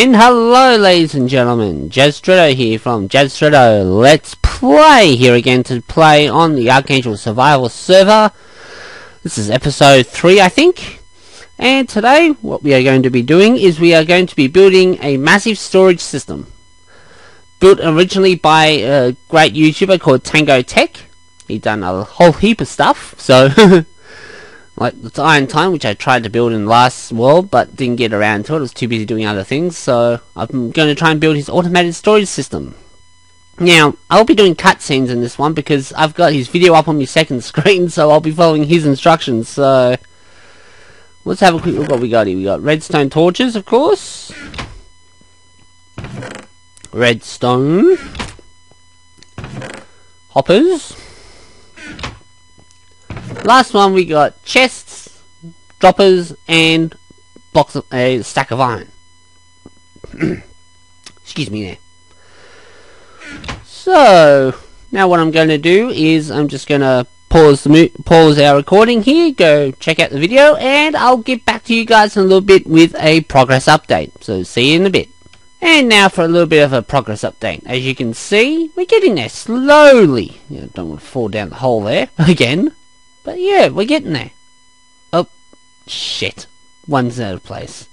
And hello ladies and gentlemen, JazStretto here from JazStretto Let's Play here again to play on the Arkangle Survival server. This is episode 3 I think. And today what we are going to be doing is we are going to be building a massive storage system. Built originally by a great YouTuber called Tango Tek. He done a whole heap of stuff, so like the Iron Time, which I tried to build in the last world, but didn't get around to it. I was too busy doing other things, so I'm going to try and build his automated storage system. Now, I'll be doing cutscenes in this one because I've got his video up on my second screen, so I'll be following his instructions, so... Let's have a quick look what we got here. We got redstone torches, of course. Redstone. Hoppers. Last one we got chests, droppers, and box of a stack of iron. Excuse me there. So now what I'm going to do is I'm just going to pause the pause our recording here, go check out the video, and I'll get back to you guys in a little bit with a progress update. So see you in a bit. And now for a little bit of a progress update. As you can see, we're getting there slowly. You don't want to fall down the hole there again. But yeah, we're getting there. Oh, shit. One's out of place.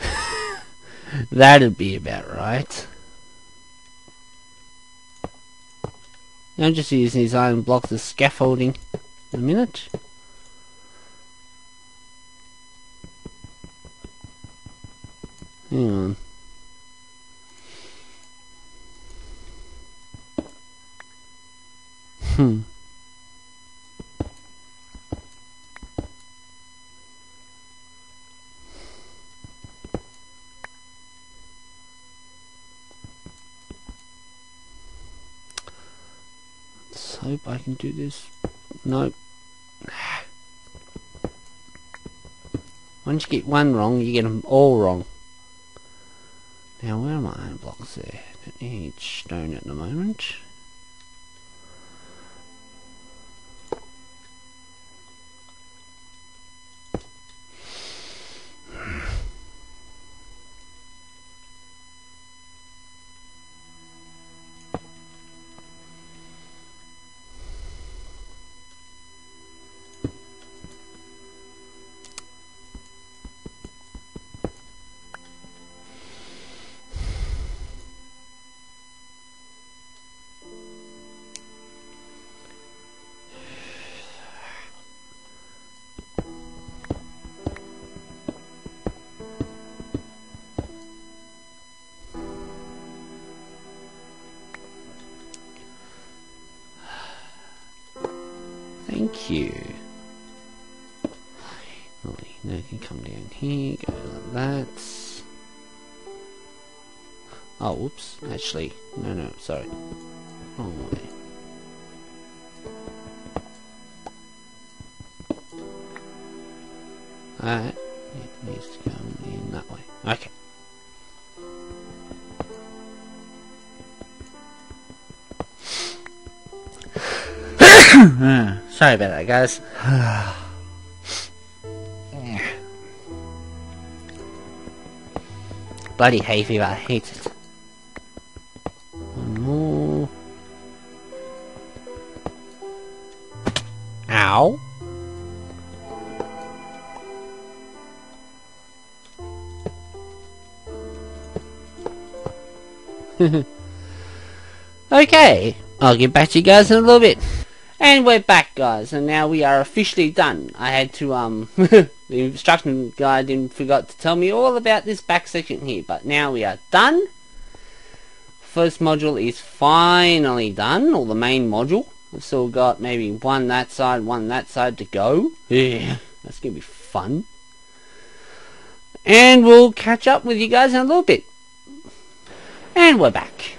That'd be about right. I'm just using these iron blocks as scaffolding. A minute. Hang on. Hmm. hope I can do this. Nope. Once you get one wrong, you get them all wrong. Now, where are my iron blocks there? Each stone at the moment. Oh, whoops. Actually, no, no, sorry. Wrong way. Alright. It needs to go in that way. Okay. Ah, sorry about that, guys. Bloody hay fever, I hate it. okay, I'll get back to you guys in a little bit. And we're back guys, and now we are officially done. I had to, um, the instruction guy didn't forgot to tell me all about this back section here, but now we are done. First module is finally done, or the main module. We've still got maybe one that side, one that side to go. Yeah, that's gonna be fun. And we'll catch up with you guys in a little bit. And we're back.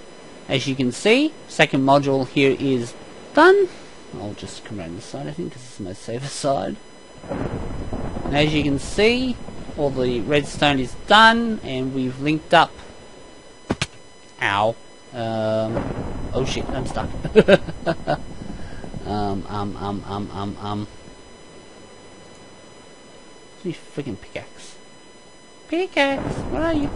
As you can see, second module here is done. I'll just come around this side I think because it's the most safer side. And as you can see, all the redstone is done and we've linked up. Ow. Um, oh shit, I'm stuck. um, um, um, um, um, um. Where's freaking pickaxe? Pickaxe, where are you?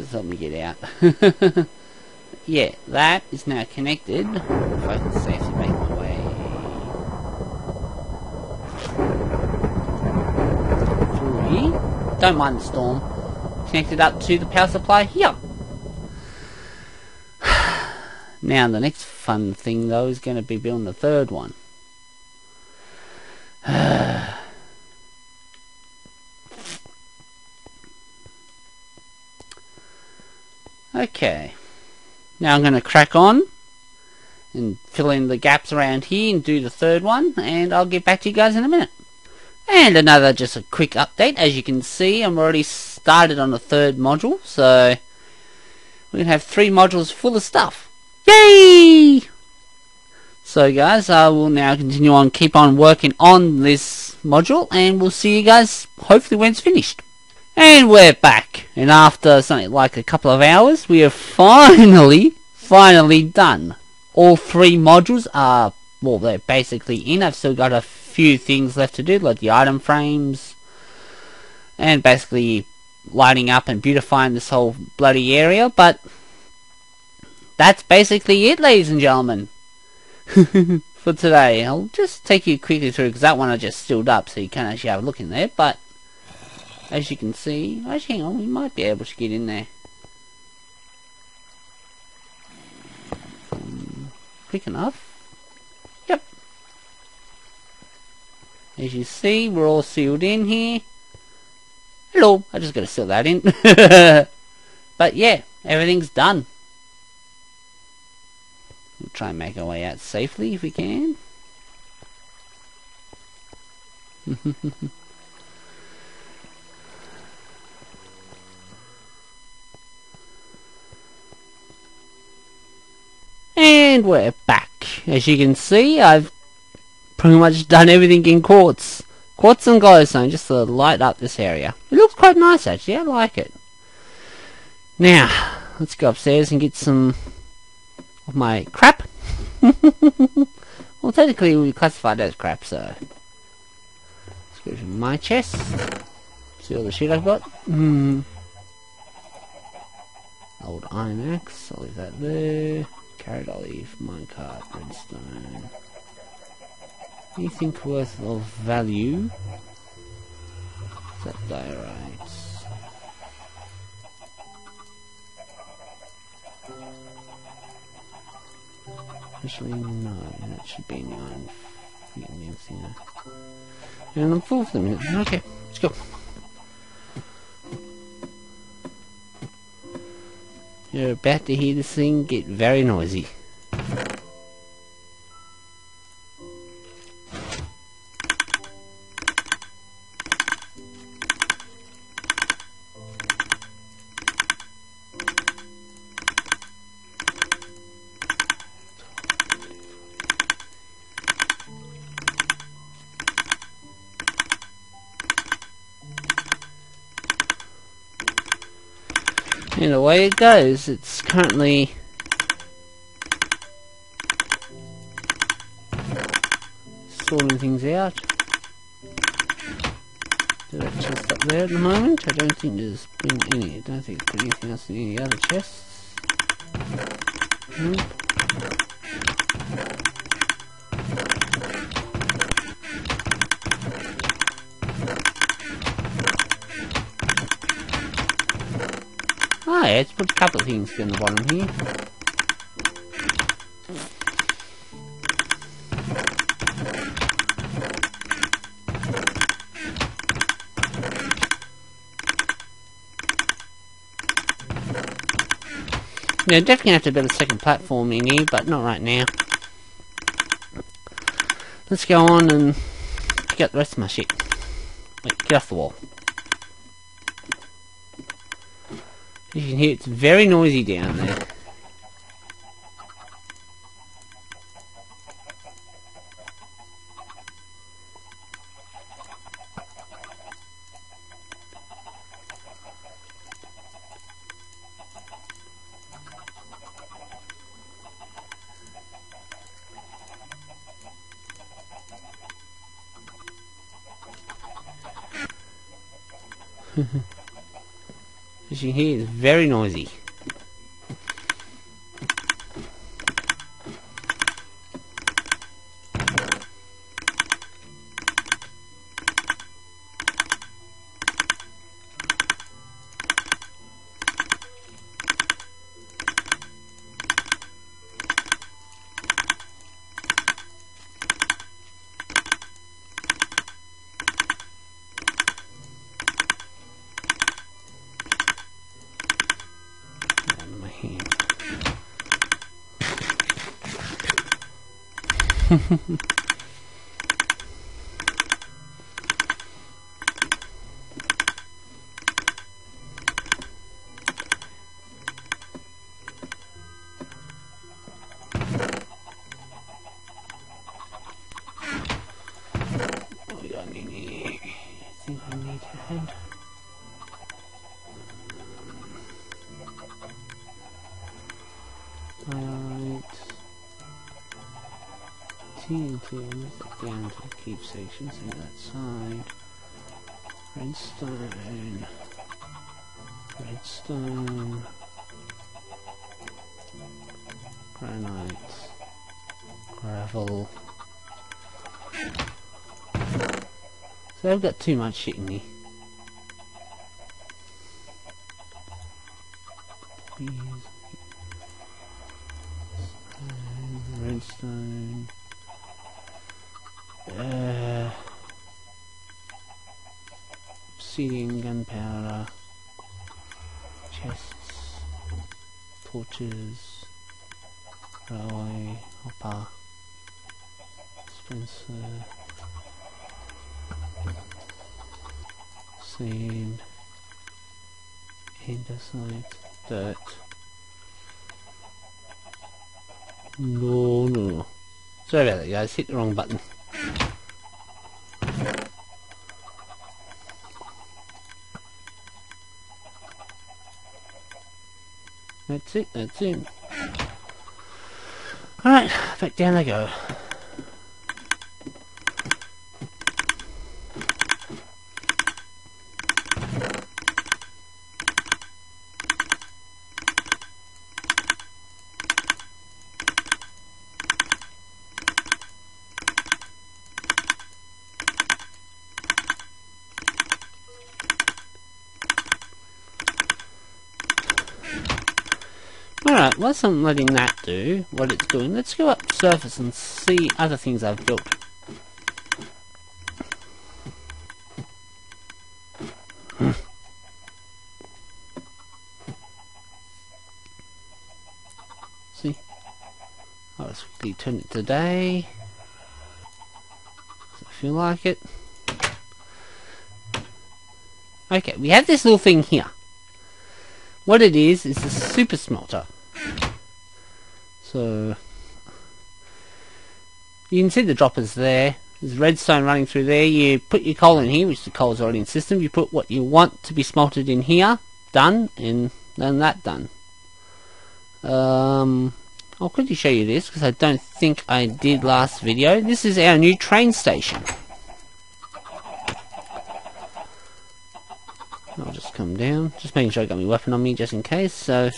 Just help me get out. yeah, that is now connected. If I can safely make my way. Through here. Don't mind the storm. Connected up to the power supply here. Now the next fun thing though is going to be building the third one. Okay. Now I'm going to crack on and fill in the gaps around here and do the third one and I'll get back to you guys in a minute. And another just a quick update. As you can see I'm already started on the third module so we're going to have three modules full of stuff. Yay! So guys, I will now continue on, keep on working on this module, and we'll see you guys hopefully when it's finished. And we're back, and after something like a couple of hours, we are finally, finally done. All three modules are, well, they're basically in. I've still got a few things left to do, like the item frames, and basically lighting up and beautifying this whole bloody area, but that's basically it, ladies and gentlemen, for today. I'll just take you quickly through, because that one I just stilled up, so you can't actually have a look in there, but as you can see, actually, hang on, we might be able to get in there. Um, quick enough. Yep. As you see, we're all sealed in here. Hello, I just got to seal that in. but yeah, everything's done. We'll try and make our way out safely if we can. and we're back. As you can see, I've pretty much done everything in quartz. Quartz and glowstone, just to light up this area. It looks quite nice actually, I like it. Now, let's go upstairs and get some of my crap. well, technically we classified as crap, so... Let's go to my chest. See all the shit I've got. Hmm. Old iron axe, I'll leave that there. Carrot leave. Minecart, redstone. Anything worth of value? Is that diorite? Actually, no, that should be in the iron. Forget And I'm full of them. Okay, let's go. You're about to hear this thing get very noisy. The way it goes, it's currently sorting things out. There's a chest up there at the moment. I don't think there's been any. I don't think there's anything else in any other chests. Nope. Let's put a couple of things in the bottom here. Yeah, definitely have to build a second platform in here, but not right now. Let's go on and get the rest of my shit. Wait, get off the wall. You can hear it's very noisy down there. Very noisy. Oh, I think I need to TNT, down to the keep section, see that side. Redstone. Redstone. Granite. Gravel. So I've got too much shit in me. Please. Redstone. Uh, obsidian, gunpowder, chests, torches, railway, hopper, Spencer, sand, andesite, dirt. No, no. Sorry about that, guys. Hit the wrong button. That's it, that's it. Alright, back down they go. I'm letting that do what it's doing, let's go up surface and see other things I've built. Hmm. see? I'll just quickly turn it to day. Does it feel like it? Okay, we have this little thing here. What it is, is a super smelter. So, you can see the droppers there. There's redstone running through there. You put your coal in here, which the coal's already in system. You put what you want to be smelted in here, done, and then that done. Um, I'll quickly show you this, because I don't think I did last video. This is our new train station. I'll just come down, just making sure I got my weapon on me just in case, so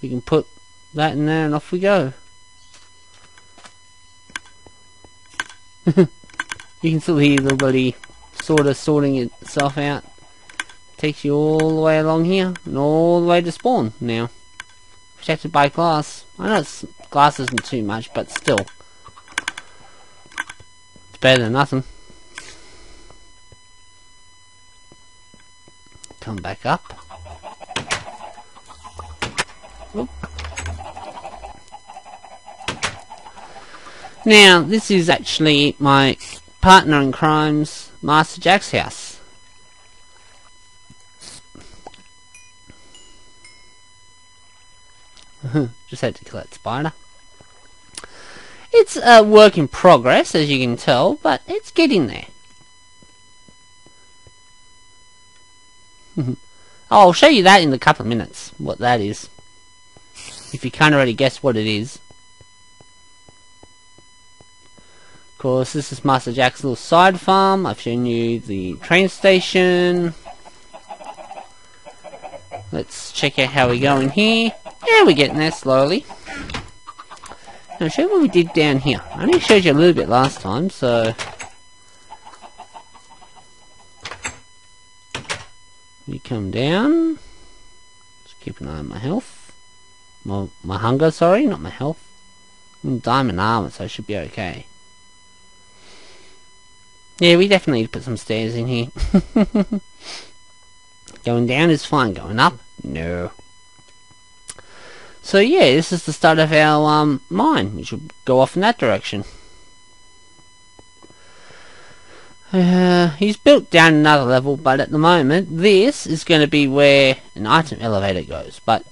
we can put that and off we go. you can still hear the bloody sorta sorting itself out. Takes you all the way along here and all the way to spawn now. Protected by glass. I know it's, glass isn't too much, but still. It's better than nothing. come back up. Oop. Now, this is actually my partner in crime's Master Jack's house. Just had to kill that spider. It's a work in progress, as you can tell, but it's getting there. I'll show you that in a couple of minutes, what that is. If you can't already guess what it is. Of course, this is Master Jack's little side farm. I've shown you the train station. Let's check out how we go in here. Yeah, we're getting there slowly. Now, show you what we did down here. I only showed you a little bit last time, so... We come down. Just keep an eye on my health. My, my hunger, sorry, not my health. I'm diamond armor, so I should be okay. Yeah, we definitely need to put some stairs in here. Going down is fine. Going up? No. So yeah, this is the start of our um, mine. We should go off in that direction. Uh, he's built down another level, but at the moment, this is going to be where an item elevator goes. But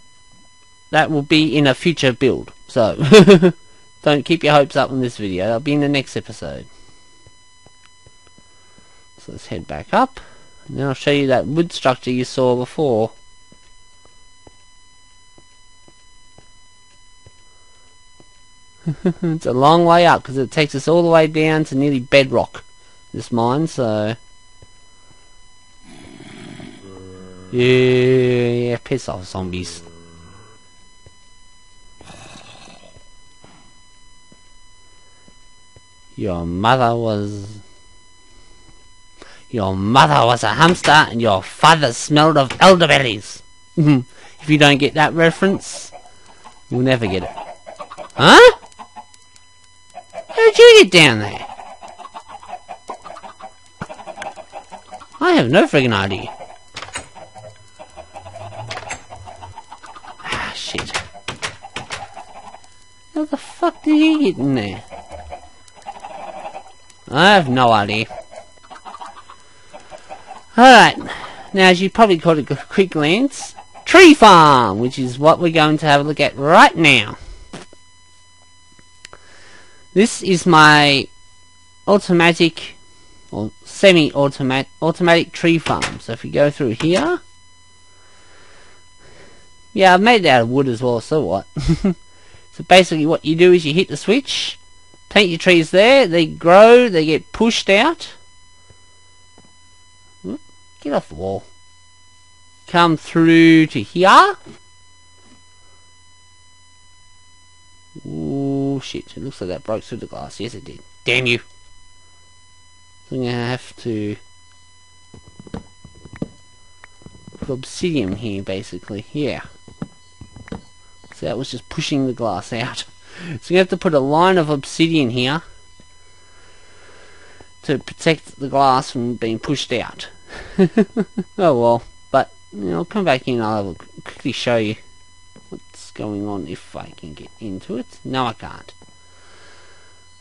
that will be in a future build. So, don't keep your hopes up on this video. That'll be in the next episode. So let's head back up. And then I'll show you that wood structure you saw before. it's a long way up because it takes us all the way down to nearly bedrock this mine so yeah, yeah piss off zombies your mother was your mother was a hamster and your father smelled of elderberries if you don't get that reference you'll never get it huh How'd you get down there? I have no friggin' idea. Ah, shit. How the fuck did he get in there? I have no idea. Alright, now as you probably caught a quick glance, Tree Farm, which is what we're going to have a look at right now. This is my automatic or semi-automatic automatic tree farm. So if you go through here, yeah, I've made it out of wood as well. So what? so basically, what you do is you hit the switch, plant your trees there. They grow. They get pushed out. Get off the wall. Come through to here. Oh shit, it looks like that broke through the glass. Yes it did. Damn you! I'm gonna have to put obsidian here basically. Yeah. So that was just pushing the glass out. So you have to put a line of obsidian here to protect the glass from being pushed out. oh well, but you know, I'll come back in and I'll quickly show you what's going on if I can get into it. No, I can't.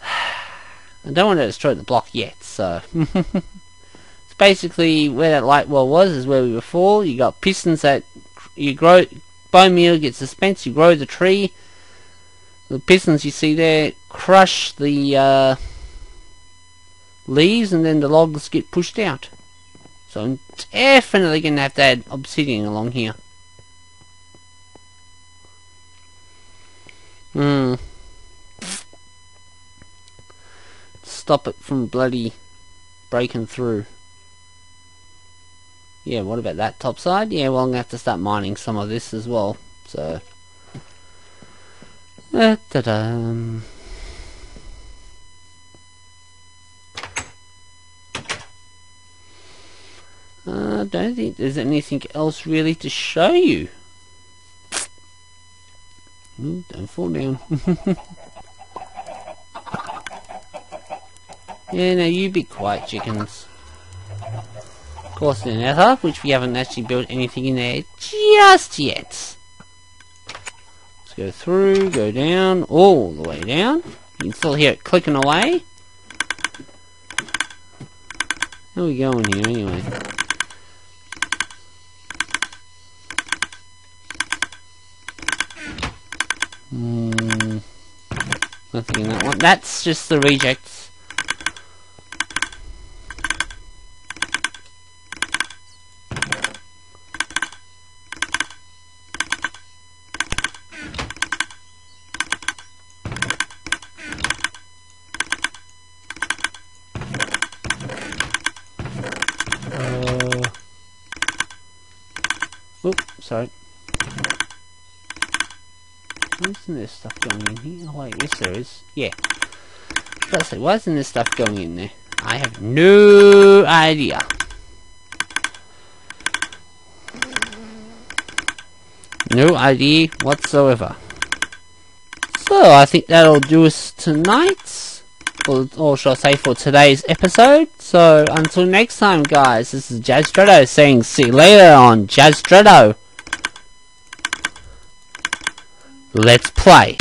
I don't want to destroy the block yet, so... it's basically where that light well was, is where we were before. You got pistons that you grow... Bone meal gets dispensed, you grow the tree. The pistons you see there crush the uh, leaves and then the logs get pushed out. So I'm definitely going to have to add obsidian along here. Hmm. Stop it from bloody breaking through. Yeah, what about that top side? Yeah, well, I'm going to have to start mining some of this as well. So. Da -da -da. I uh, don't think there's anything else really to show you. Ooh, don't fall down. yeah, now you be quiet, chickens. Of course, the nether, which we haven't actually built anything in there just yet. Let's go through, go down, all the way down. You can still hear it clicking away. How are we going here, anyway? That one. That's just the rejects. Uh, sorry. Isn't stuff going in here? Oh wait, yes there is. Yeah. Let's see, why isn't this stuff going in there? I have no idea. No idea whatsoever. So, I think that'll do us tonight. Or, or shall I say for today's episode. So, until next time guys, this is JazStretto saying see you later on JazStretto. Let's play.